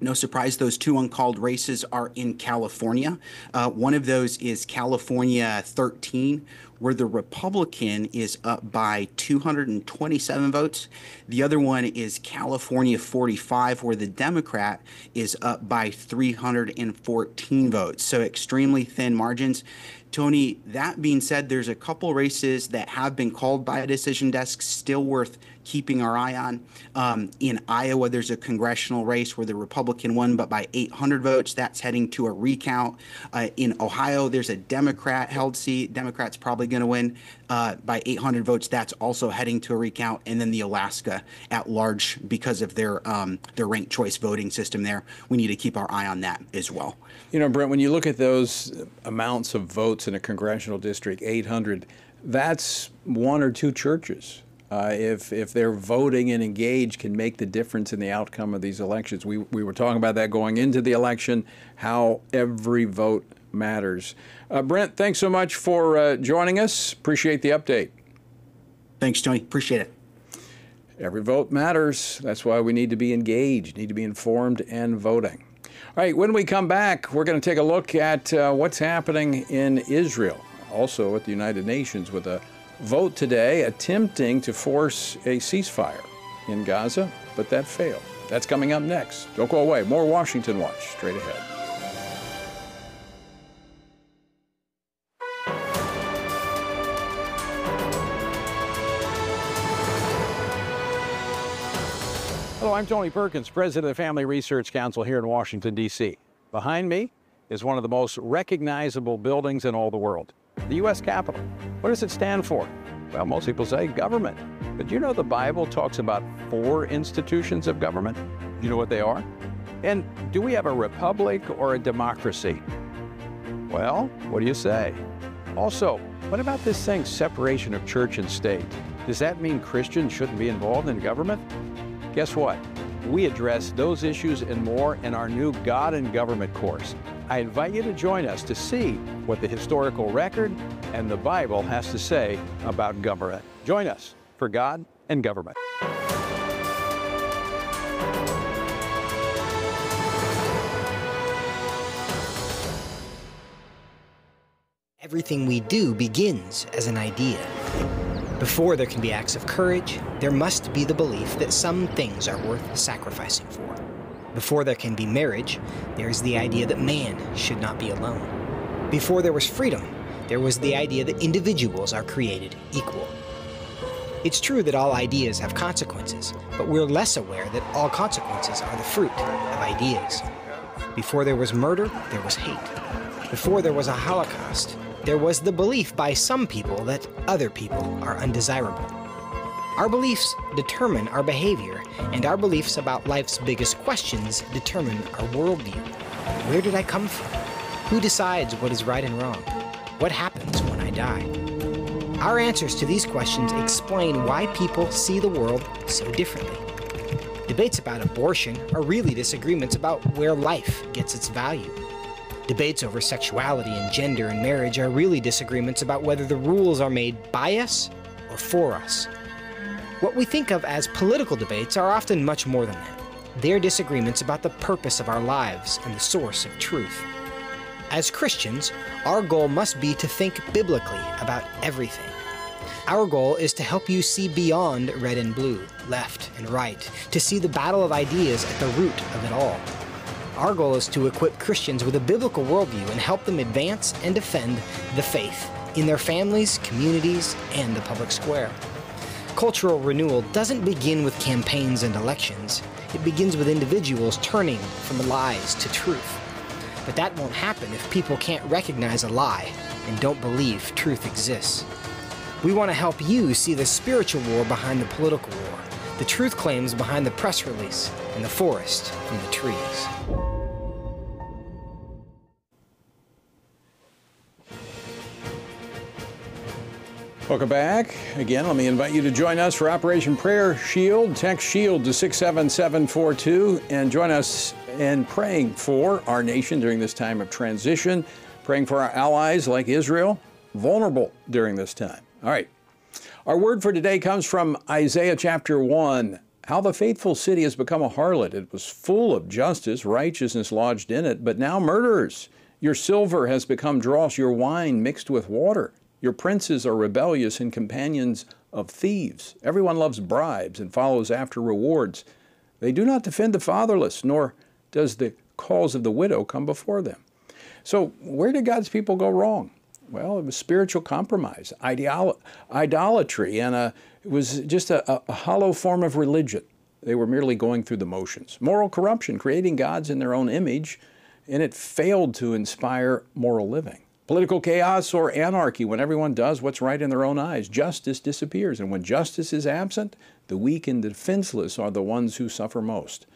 no surprise, those two uncalled races are in California. Uh, one of those is California 13, where the Republican is up by 227 votes. The other one is California 45, where the Democrat is up by 314 votes. So extremely thin margins. Tony, that being said, there's a couple races that have been called by a decision desk still worth keeping our eye on. Um, in Iowa, there's a congressional race where the Republican won, but by 800 votes. That's heading to a recount. Uh, in Ohio, there's a Democrat held seat. Democrats probably going to win uh, by 800 votes. That's also heading to a recount. And then the Alaska at large, because of their um, their ranked choice voting system there, we need to keep our eye on that as well. You know, Brent, when you look at those amounts of votes in a congressional district, 800, that's one or two churches uh, if if they're voting and engaged can make the difference in the outcome of these elections. We we were talking about that going into the election, how every vote matters. Uh, Brent, thanks so much for uh, joining us. Appreciate the update. Thanks, Tony. Appreciate it. Every vote matters. That's why we need to be engaged, need to be informed and voting. All right, when we come back, we're going to take a look at uh, what's happening in Israel, also at the United Nations with a vote today attempting to force a ceasefire in Gaza, but that failed. That's coming up next. Don't go away. More Washington Watch straight ahead. Hello, I'm Tony Perkins, president of the Family Research Council here in Washington, D.C. Behind me is one of the most recognizable buildings in all the world the U.S. Capitol. What does it stand for? Well, most people say government. But you know the Bible talks about four institutions of government? You know what they are? And do we have a republic or a democracy? Well, what do you say? Also, What about this thing, separation of church and state? Does that mean Christians shouldn't be involved in government? Guess what? We address those issues and more in our new God and Government course. I invite you to join us to see what the historical record and the Bible has to say about government. Join us for God and Government. Everything we do begins as an idea. Before there can be acts of courage, there must be the belief that some things are worth sacrificing for. Before there can be marriage, there is the idea that man should not be alone. Before there was freedom, there was the idea that individuals are created equal. It's true that all ideas have consequences, but we're less aware that all consequences are the fruit of ideas. Before there was murder, there was hate. Before there was a Holocaust, there was the belief by some people that other people are undesirable. Our beliefs determine our behavior, and our beliefs about life's biggest questions determine our worldview. Where did I come from? Who decides what is right and wrong? What happens when I die? Our answers to these questions explain why people see the world so differently. Debates about abortion are really disagreements about where life gets its value. Debates over sexuality and gender and marriage are really disagreements about whether the rules are made by us or for us. What we think of as political debates are often much more than that. They're disagreements about the purpose of our lives and the source of truth. As Christians, our goal must be to think biblically about everything. Our goal is to help you see beyond red and blue, left and right, to see the battle of ideas at the root of it all. Our goal is to equip Christians with a biblical worldview and help them advance and defend the faith in their families, communities, and the public square. Cultural renewal doesn't begin with campaigns and elections. It begins with individuals turning from lies to truth. But that won't happen if people can't recognize a lie and don't believe truth exists. We want to help you see the spiritual war behind the political war, the truth claims behind the press release, and the forest from the trees. Welcome back. Again, let me invite you to join us for Operation Prayer Shield. Text SHIELD to 67742 and join us in praying for our nation during this time of transition, praying for our allies like Israel, vulnerable during this time. All right. Our word for today comes from Isaiah chapter 1. How the faithful city has become a harlot. It was full of justice, righteousness lodged in it, but now murderers. Your silver has become dross, your wine mixed with water. Your princes are rebellious and companions of thieves. Everyone loves bribes and follows after rewards. They do not defend the fatherless, nor does the cause of the widow come before them. So, where did God's people go wrong? Well, it was spiritual compromise, ideolo- idolatry, and a, it was just a, a hollow form of religion. They were merely going through the motions. Moral corruption, creating gods in their own image, and it failed to inspire moral living. Political chaos or anarchy when everyone does what's right in their own eyes. Justice disappears, and when justice is absent, the weak and defenseless are the ones who suffer most.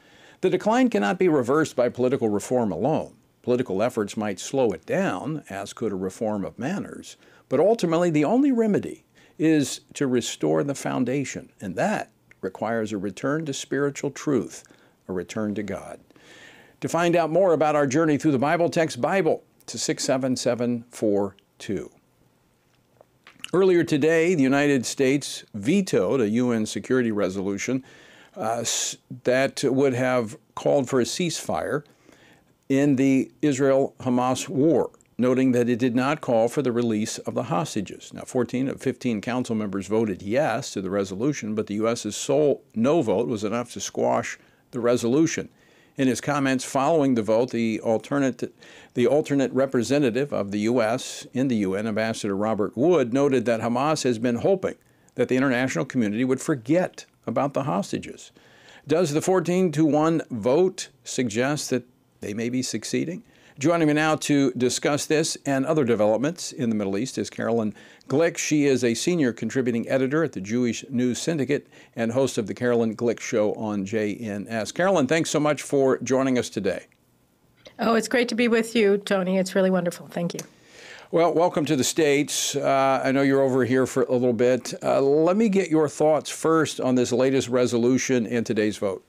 The decline cannot be reversed by political reform alone. Political efforts might slow it down, as could a reform of manners, but ultimately the only remedy is to restore the foundation, and that requires a return to spiritual truth, a return to God. To find out more about our journey through the Bible, text Bible to 67742. Earlier today, the United States vetoed a UN security resolution uh, that would have called for a ceasefire in the Israel Hamas war, noting that it did not call for the release of the hostages. Now, 14 of 15 council members voted yes to the resolution, but the U.S.'s sole no vote was enough to squash the resolution. In his comments following the vote, the alternate, the alternate representative of the U.S. in the UN, Ambassador Robert Wood, noted that Hamas has been hoping that the international community would forget about the hostages. Does the 14 to 1 vote suggest that they may be succeeding? Joining me now to discuss this and other developments in the Middle East is Caroline Glick. She is a senior contributing editor at the Jewish News Syndicate and host of the Caroline Glick Show on JNS. Caroline, thanks so much for joining us today. Oh, it's great to be with you, Tony. It's really wonderful. Thank you. Well, welcome to the States. Uh, I know you're over here for a little bit. Uh, let me get your thoughts first on this latest resolution and today's vote.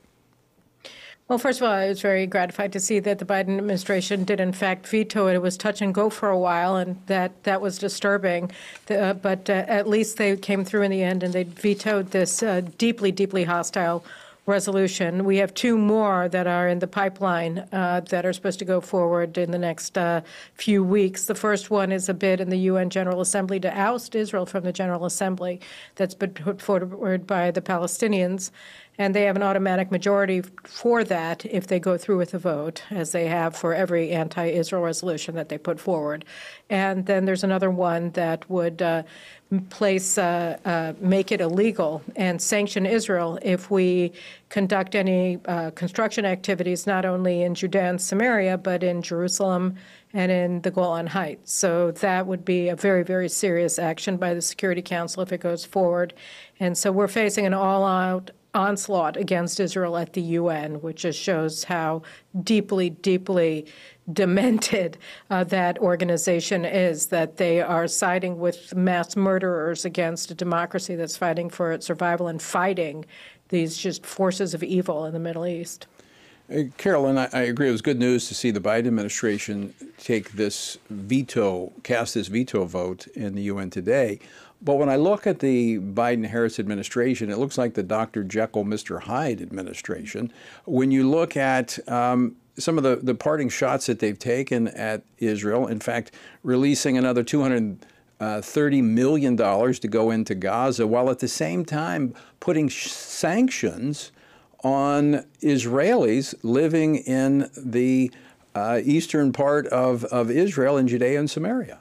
Well, first of all, I was very gratified to see that the Biden administration did, in fact, veto it. It was touch and go for a while, and that, that was disturbing. Uh, but uh, at least they came through in the end, and they vetoed this uh, deeply, deeply hostile resolution. We have two more that are in the pipeline uh, that are supposed to go forward in the next uh, few weeks. The first one is a bid in the UN General Assembly to oust Israel from the General Assembly that's been put forward by the Palestinians and they have an automatic majority for that if they go through with the vote, as they have for every anti Israel resolution that they put forward. And then there's another one that would uh, place, uh, uh, make it illegal and sanction Israel if we conduct any uh, construction activities not only in Judea and Samaria, but in Jerusalem and in the Golan Heights. So that would be a very, very serious action by the Security Council if it goes forward. And so we're facing an all out onslaught against Israel at the UN, which just shows how deeply, deeply demented uh, that organization is, that they are siding with mass murderers against a democracy that's fighting for its survival and fighting these just forces of evil in the Middle East. Uh, Caroline, I, I, agree. It was good news to see the Biden administration take this veto, cast this veto vote in the UN today. But when I look at the Biden Harris administration, it looks like the Dr. Jekyll, Mr. Hyde administration. When you look at um, some of the, the parting shots that they've taken at Israel, in fact, releasing another $230 uh, to go into Gaza, while at the same time putting sanctions on Israelis living in the uh, eastern part of, of Israel in Judea and Samaria.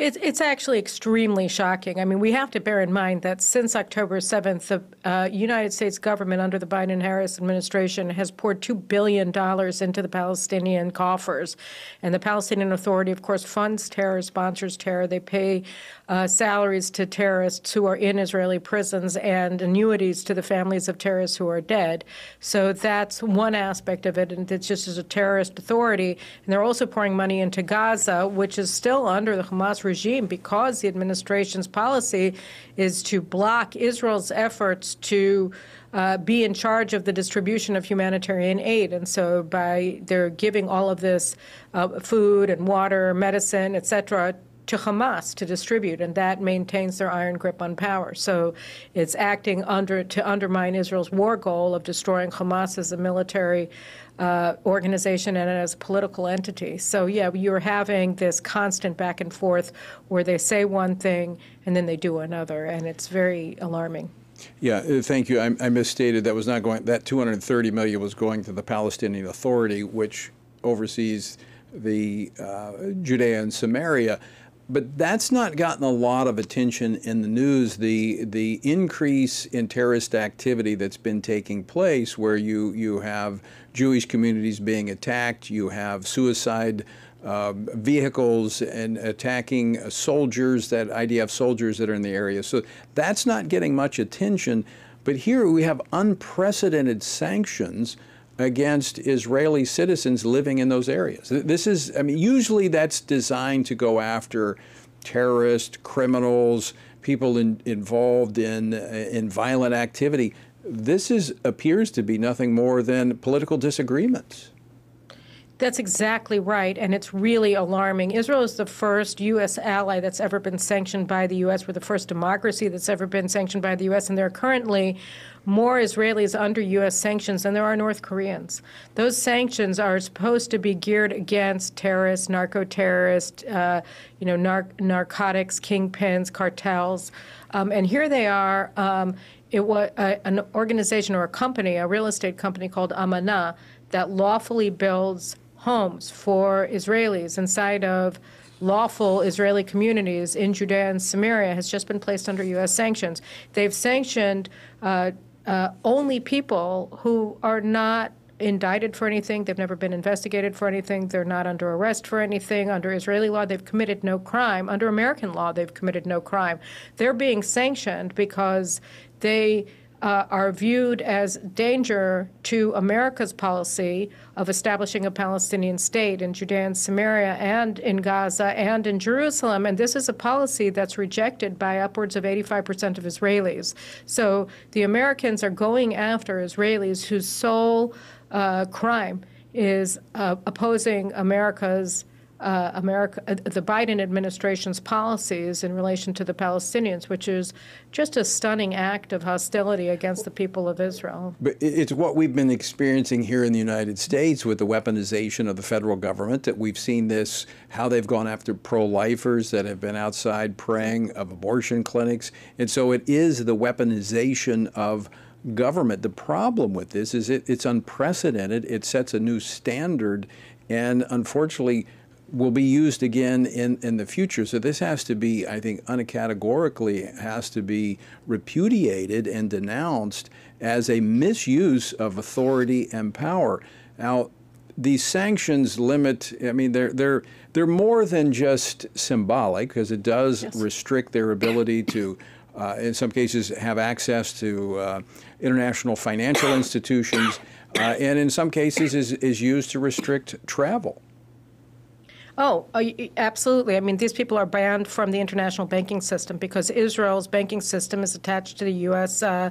It's, it's actually extremely shocking. I mean, we have to bear in mind that since October 7th, the uh, United States government under the Biden Harris administration has poured $2 billion into the Palestinian coffers. And the Palestinian Authority, of course, funds terror, sponsors terror. They pay uh, salaries to terrorists who are in Israeli prisons and annuities to the families of terrorists who are dead. So that's one aspect of it, and it's just as a terrorist authority. And they're also pouring money into Gaza, which is still under the Hamas regime because the administration's policy is to block Israel's efforts to. Uh, be in charge of the distribution of humanitarian aid. And so by they're giving all of this uh, food and water, medicine, et cetera, to Hamas to distribute, and that maintains their iron grip on power. So it's acting under to undermine Israel's war goal of destroying Hamas as a military uh, organization and as a political entity. So yeah, you're having this constant back and forth where they say one thing and then they do another, and it's very alarming. Yeah, uh, thank you. I, I misstated that was not going. That 230 million was going to the Palestinian Authority, which oversees the uh, Judea and Samaria but that's not gotten a lot of attention in the news. The the increase in terrorist activity that's been taking place, where you you have Jewish communities being attacked, you have suicide uh, vehicles and attacking soldiers, that IDF soldiers that are in the area. So that's not getting much attention. But here we have unprecedented sanctions against Israeli citizens living in those areas. This is, I mean, usually that's designed to go after terrorists, criminals, people in, involved in, in violent activity. This is, appears to be nothing more than political disagreements. That's exactly right, and it's really alarming. Israel is the first U.S. ally that's ever been sanctioned by the U.S. We're the first democracy that's ever been sanctioned by the U.S., and there are currently more Israelis under U.S. sanctions than there are North Koreans. Those sanctions are supposed to be geared against terrorists, narco terrorists, uh, you know, nar- narcotics, kingpins, cartels, um, and here they are. Um, it was an organization or a company, a real estate company called Amana, that lawfully builds homes for Israelis inside of lawful Israeli communities in Judea and Samaria has just been placed under U.S. sanctions. They've sanctioned uh, uh, only people who are not indicted for anything. They've never been investigated for anything. They're not under arrest for anything. Under Israeli law, they've committed no crime. Under American law, they've committed no crime. They're being sanctioned because they uh, are viewed as danger to America's policy of establishing a Palestinian state in Judea and Samaria and in Gaza and in Jerusalem. And this is a policy that's rejected by upwards of 85% of Israelis. So the Americans are going after Israelis whose sole uh, crime is uh, opposing America's uh, America, uh, the Biden administration's policies in relation to the Palestinians, which is just a stunning act of hostility against the people of Israel. But it's what we've been experiencing here in the United States with the weaponization of the federal government. That we've seen this, how they've gone after pro-lifers that have been outside praying of abortion clinics, and so it is the weaponization of government. The problem with this is it, it's unprecedented. It sets a new standard, and unfortunately will be used again in, in the future. So this has to be, I think, uncategorically has to be repudiated and denounced as a misuse of authority and power. Now, these sanctions limit. I mean, they're they're they're more than just symbolic because it does yes. restrict their ability to. Uh, in some cases, have access to uh, international financial institutions, uh, and in some cases, is, is used to restrict travel. Oh, uh, absolutely. I mean, these people are banned from the international banking system because Israel's banking system is attached to the U.S. Uh,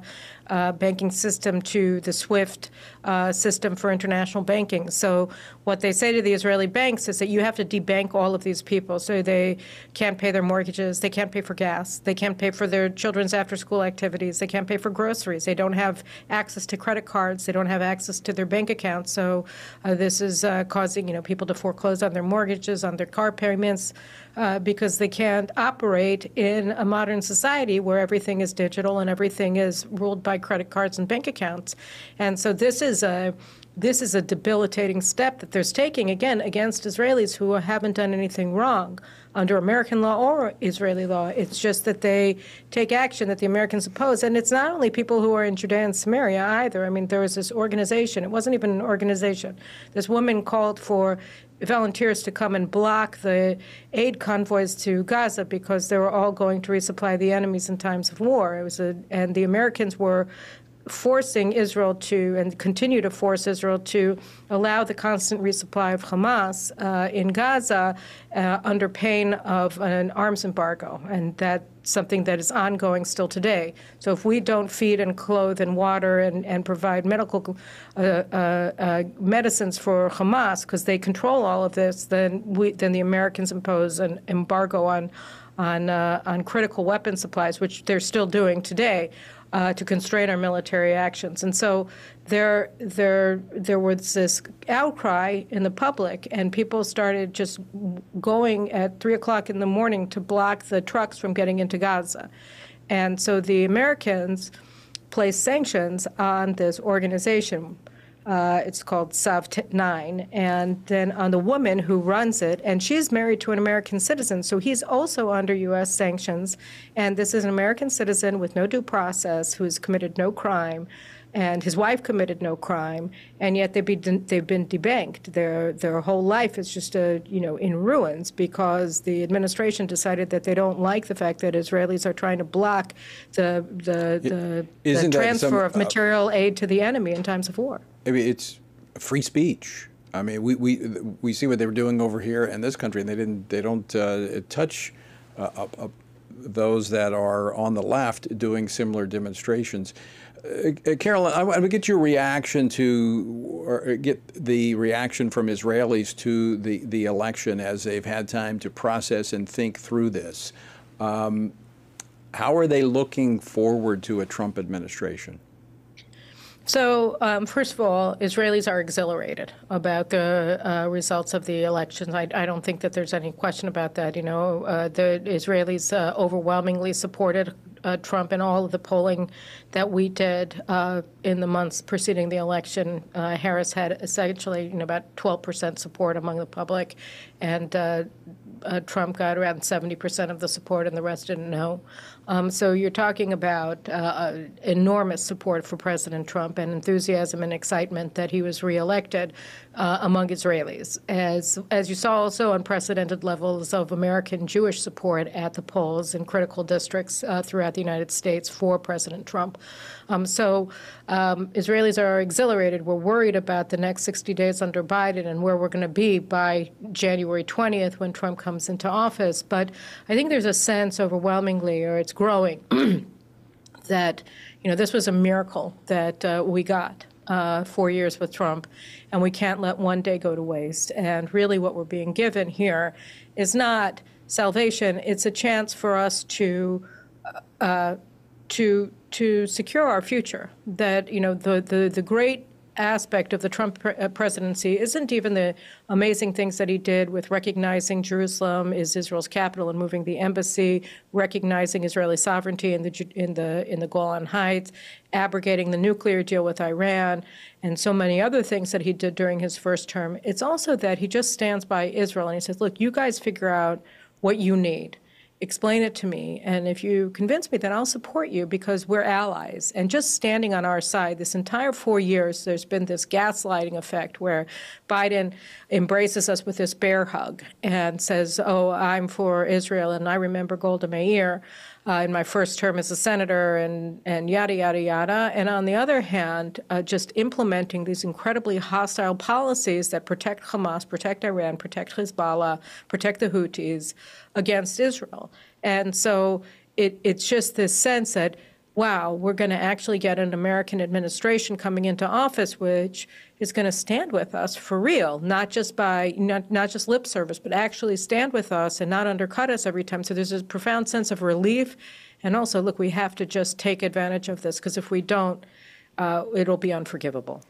uh, banking system to the SWIFT uh, system for international banking. So what they say to the Israeli banks is that you have to debank all of these people so they can't pay their mortgages, they can't pay for gas, they can't pay for their children's after-school activities, they can't pay for groceries, they don't have access to credit cards, they don't have access to their bank accounts. So uh, this is uh, causing you know people to foreclose on their mortgages, on their car payments uh, because they can't operate in a modern society where everything is digital and everything is ruled by credit cards and bank accounts. And so this is a this is a debilitating step that they're taking again against Israelis who haven't done anything wrong under American law or Israeli law. It's just that they take action that the Americans oppose. And it's not only people who are in Judea and Samaria either. I mean, there was this organization, it wasn't even an organization. This woman called for volunteers to come and block the aid convoys to Gaza because they were all going to resupply the enemies in times of war. It was a, and the Americans were forcing Israel to, and continue to force Israel to allow the constant resupply of Hamas uh, in Gaza uh, under pain of an arms embargo. And that's something that is ongoing still today. So if we don't feed and clothe and water and, and provide medical uh, uh, uh medicines for Hamas, because they control all of this, then, we, then the Americans impose an embargo on, on, uh, on critical weapon supplies, which they're still doing today uh, to constrain our military actions. And so there, there, there was this outcry in the public, and people started just going at 3 o'clock in the morning to block the trucks from getting into Gaza. And so the Americans placed sanctions on this organization. Uh, it's called Tzav 9. And then on the woman who runs it, and she's married to an American citizen, so he's also under U.S. sanctions. And this is an American citizen with no due process who has committed no crime and his wife committed no crime, and yet they've been they've been debanked. Their their whole life is just a you know in ruins because the administration decided that they don't like the fact that Israelis are trying to block the the the, the transfer some, of uh, material aid to the enemy in times of war. I mean, it's free speech. I mean, we, we we see what they were doing over here in this country, and they didn't they don't uh, touch uh, those that are on the left doing similar demonstrations. Uh Caroline, I want to get your reaction to, or uh, get the reaction from Israelis to the, the election as they've had time to process and think through this. Um, how are they looking forward to a Trump administration? So, um, first of all, Israelis are exhilarated about the uh, results of the elections. I, I, don't think that there's any question about that. You know, uh, the Israelis uh, overwhelmingly supported uh, Trump in all of the polling that we did uh, in the months preceding the election. Uh, Harris had essentially you know, about 12% support among the public, and Trump got around 70% of the support, and the rest didn't know. Um, so you're talking about uh, enormous support for President Trump and enthusiasm and excitement that he was reelected uh, among Israelis. As, as you saw also unprecedented levels of American Jewish support at the polls in critical districts uh, throughout throughout the United States for President Trump. Um, so um, Israelis are exhilarated. We're worried about the next 60 days under Biden and where we're going to be by January 20th when Trump comes into office. But I think there's a sense overwhelmingly, or it's growing, that you know this was a miracle that uh, we got uh, four years with Trump, and we can't let one day go to waste. And really, what we're being given here is not salvation; it's a chance for us to uh, to to secure our future. That you know the the the great aspect of the Trump uh, presidency isn't even the amazing things that he did with recognizing Jerusalem is Israel's capital and moving the embassy, recognizing Israeli sovereignty in the in the in the Golan Heights, abrogating the nuclear deal with Iran, and so many other things that he did during his first term. It's also that he just stands by Israel and he says, "Look, you guys figure out what you need." Explain it to me. And if you convince me, then I'll support you because we're allies. And just standing on our side, this entire four years, there's been this gaslighting effect where Biden embraces us with this bear hug and says, Oh, I'm for Israel. And I remember Golda Meir. Uh, in my first term as a senator, and, and yada, yada, yada. And on the other hand, uh, just implementing these incredibly hostile policies that protect Hamas, protect Iran, protect Hezbollah, protect the Houthis against Israel. And so it, it's just this sense that, wow, we're going to actually get an American administration coming into office which is going to stand with us for real, not just by not, not just lip service, but actually stand with us and not undercut us every time. So there's a profound sense of relief, and also, look, we have to just take advantage of this because if we don't, uh, it'll be unforgivable.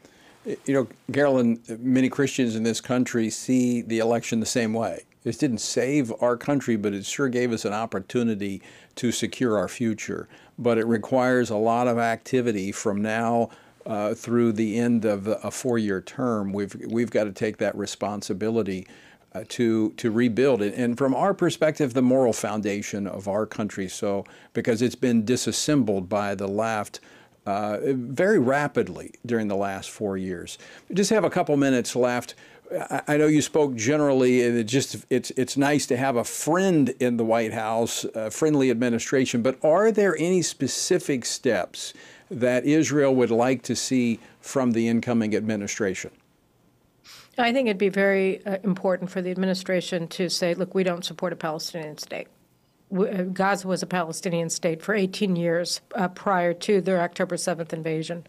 You know, Caroline, many Christians in this country see the election the same way. This didn't save our country, but it sure gave us an opportunity to secure our future. But it requires a lot of activity from now uh, through the end of a four-year term. We've we've got to take that responsibility uh, to to rebuild it, and from our perspective, the moral foundation of our country. So because it's been disassembled by the left. Uh, very rapidly during the last four years. We just have a couple minutes left. I know you spoke generally, and it just it's it's nice to have a friend in the White House, a friendly administration. But are there any specific steps that Israel would like to see from the incoming administration? I think it'd be very uh, important for the administration to say, look, we don't support a Palestinian state. Uh, Gaza was a Palestinian state for 18 years uh, prior to their October 7th invasion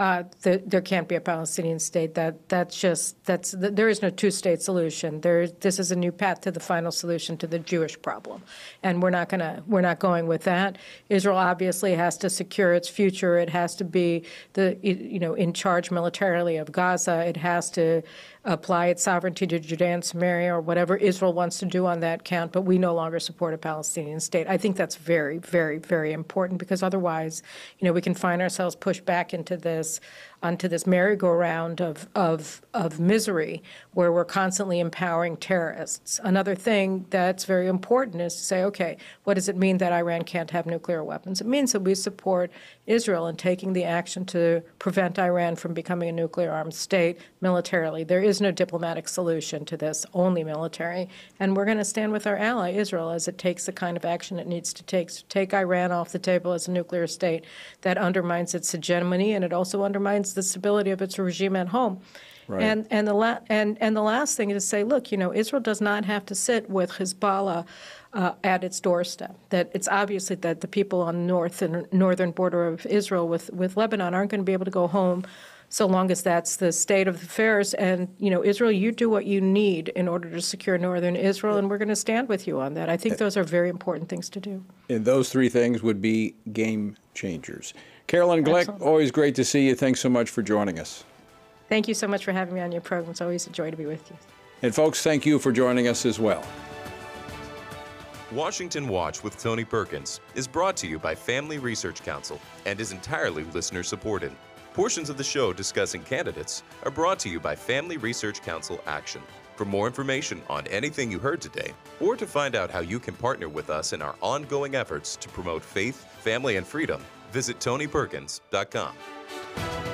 uh, the, there can't be a Palestinian state. That that's just that's there is no two-state solution. There this is a new path to the final solution to the Jewish problem, and we're not gonna we're not going with that. Israel obviously has to secure its future. It has to be the you know in charge militarily of Gaza. It has to apply its sovereignty to Judea and Samaria or whatever Israel wants to do on that count, but we no longer support a Palestinian state. I think that's very, very, very important because otherwise, you know, we can find ourselves pushed back into this onto this merry-go-round of, of, of misery where we're constantly empowering terrorists. Another thing that's very important is to say, okay, what does it mean that Iran can't have nuclear weapons? It means that we support Israel in taking the action to prevent Iran from becoming a nuclear armed state militarily. There is no diplomatic solution to this, only military. And we're going to stand with our ally, Israel, as it takes the kind of action it needs to take to take Iran off the table as a nuclear state that undermines its hegemony and it also undermines the stability of its regime at home. Right. And and the la- and and the last thing is to say, look, you know, Israel does not have to sit with Hezbollah uh, at its doorstep. That it's obviously that the people on the north and northern border of Israel with with Lebanon aren't going to be able to go home so long as that's the state of affairs. And you know, Israel, you do what you need in order to secure northern Israel, and we're going to stand with you on that. I think those are very important things to do. And those three things would be game changers. Caroline Glick, Excellent. always great to see you. Thanks so much for joining us. Thank you so much for having me on your program. It's always a joy to be with you. And folks, thank you for joining us as well. Washington Watch with Tony Perkins is brought to you by Family Research Council and is entirely listener supported. Portions of the show discussing candidates are brought to you by Family Research Council Action. For more information on anything you heard today, or to find out how you can partner with us in our ongoing efforts to promote faith, family, and freedom, Visit TonyPerkins.com.